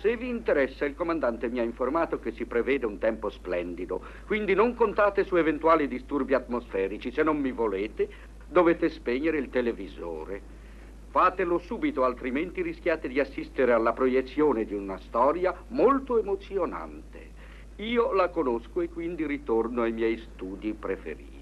Se vi interessa, il comandante mi ha informato che si prevede un tempo splendido, quindi non contate su eventuali disturbi atmosferici. Se non mi volete, dovete spegnere il televisore. Fatelo subito, altrimenti rischiate di assistere alla proiezione di una storia molto emozionante. Io la conosco e quindi ritorno ai miei studi preferiti.